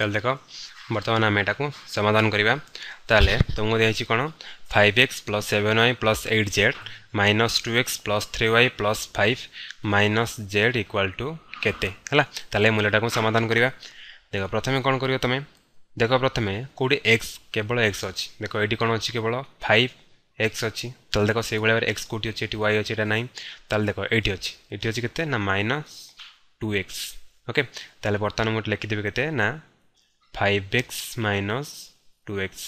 तेल देख बर्तमान आम यू समाधान करवा तुमको दिखाई कौन five x plus seven y plus eight z minus two x plus three y plus five minus z equal to के मूल्यटा को समाधान करवा देख प्रथम कौन कर तुम्हें देख प्रथम कौटी एक्स केवल एक्स अच्छी देख ये कौन अच्छी केवल फाइव एक्स अच्छी तेल देख से भाव एक्स कौटी अच्छे वाई अच्छे ना तो देख ये अच्छी ये अच्छे के माइनस टू एक्स ओके बर्तमान मुझे लिखिदेवि के five x minus two x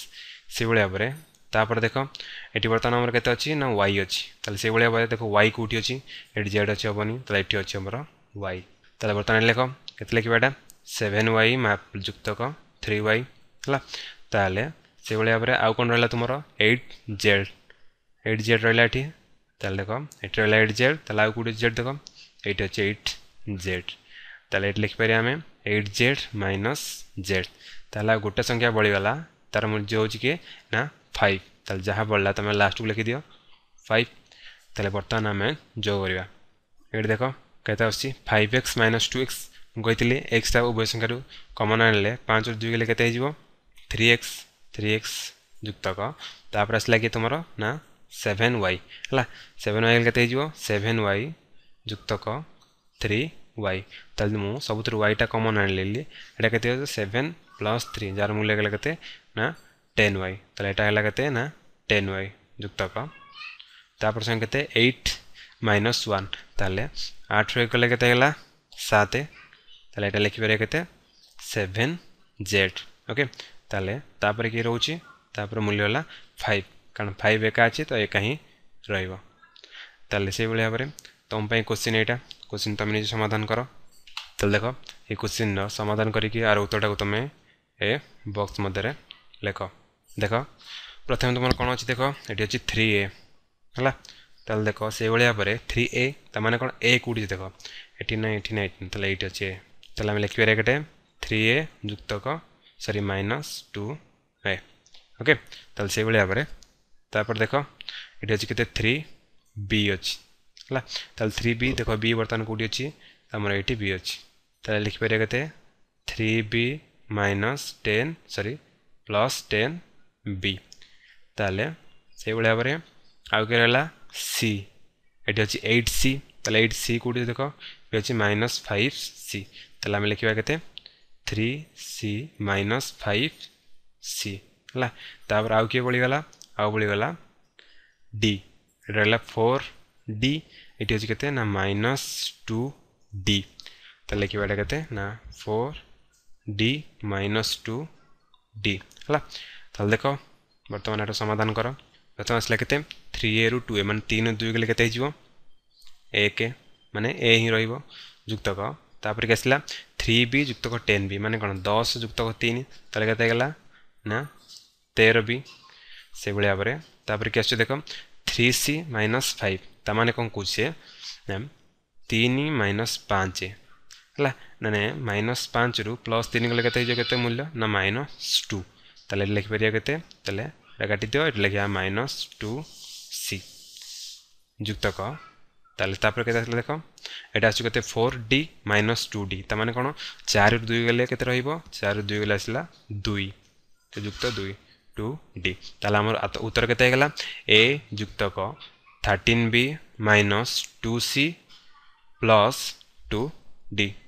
से भाया तापर देख ये बर्तमान आम के ना वाई अच्छी से भाया भाव देख वाई कौटी अच्छी ये जेड अच्छी हेनी तो ये अच्छी आमर वाई तो बर्तमान लिख के लिखा यहाँ सेभेन वाई मैप युक्तक थ्री वाई है से भाया भाव आउ कौन रहा तुम एट जेड एट जेड रहा ये देख ये रहा एट जेड तेल आउ कौटे जेड देख ये अच्छे एट जेड ताले एट लिख पारे आम एट जेड माइनस जेड ताला गोटे संख्या बढ़ीगला तार मूल्य जो हूँ ना फाइव जहाँ बढ़ला तुम लास्ट को लिखिद फाइव ताले बर्तमान आम जो करवा ये देख कहते आस five x minus two x मुझे एक्सटा उभय संख्यार कमन आने पाँच दुई गले के थ्री एक्स थ्री एक्स जुक्तक कपर आसला किए तुम ना सेभेन वाई है सेवेन वाई गले के सेभेन वाई जुक्तक थ्री वाई ताहले मु सब वाईटा कमन आनी एटा के सेभेन प्लस थ्री जार मूल्य गला टेन वाई ताहले एटा है के ना टेन वाई युक्तक तापर संगे एट माइनस वन ताहले आठ रु गले के सात ताहले एटा लिखिपारे के सेभेन जेड ओके ताहले तापर कि रोचे मूल्य फाइव कारण फाइव एका अच्छे तो एका ही से भाव में तुम क्वेश्चन यहाँ क्वेश्चन तुम निजे समाधान कर। तो देख, ये क्वेश्चन समाधान करके आर उत्तरटा को तुम ए बक्स मध्य लेख, देख, प्रथम तुम कौन अच्छी देख? ये अच्छी थ्री ए है ताल देख, से भाव में थ्री ए तमाने कौन ए कौटी देख। ये ना ये ना ये ये अच्छे ए ताल लिखिपर गए थ्री ए युक्तक सरी माइनस टू ए ओके ताल से भाव में तापर देख बी है थ्री बी देख बी बर्तमान कौटी अच्छी आमर ये बी अच्छी। लिखिपर के थ्री बी माइनस टेन सरी प्लस टेन बी ताले से भाव में आउ कि रहा? सी ये अच्छी एट सी ताल एट सी कौटी देख। ये अच्छी माइनस फाइव सी ताल आम लिखा के three c minus five c है तापर आउ डी ये हूँ ना माइनस टू डी तो लिखा यहाँ के ना four d minus two d है देख बर्तमान यहाँ समाधान कर। प्रथम आसला के थ्री ए रु टू ए मान तीन दुई गले के एक माने ए ही रुक्तक आसला थ्री बी युक्तक टेन बी माने कौन? दस युक्तक तीन। ताले के ना? तेरह बी से भाव में तापर के आस ତାମାନେ କ'ଣ କହୁଛେ ତିନି ମାଇନସ୍ ପାଞ୍ଚ ହେଲା ନା ମାଇନସ୍ ପାଞ୍ଚରୁ ପ୍ଲସ୍ ତିନି ଗଲେ କେତେ ହେଇଯିବ କେତେ ମୂଲ୍ୟ ନା ମାଇନସ୍ ଟୁ ତାହେଲେ ଏଠି ଲେଖିପାରିବା କେତେ ତାହେଲେ ଏଇଟା କାଟିଦିଅ ଏଠି ଲେଖିବା ମାଇନସ୍ ଟୁ ସି ଯୁକ୍ତକ তাহলে তারপরে কেতে আসলে দেখো এটা আসছে কেতে four d minus two d তার মানে কোণ চারু দুই গেলে কেতে রহব চারু দুই গেলে আসলা দুই যুক্ত দুই টু ডি তাহলে আমার উত্তর কেতে হয়ে এ যুক্ত ক 13b minus 2c plus 2d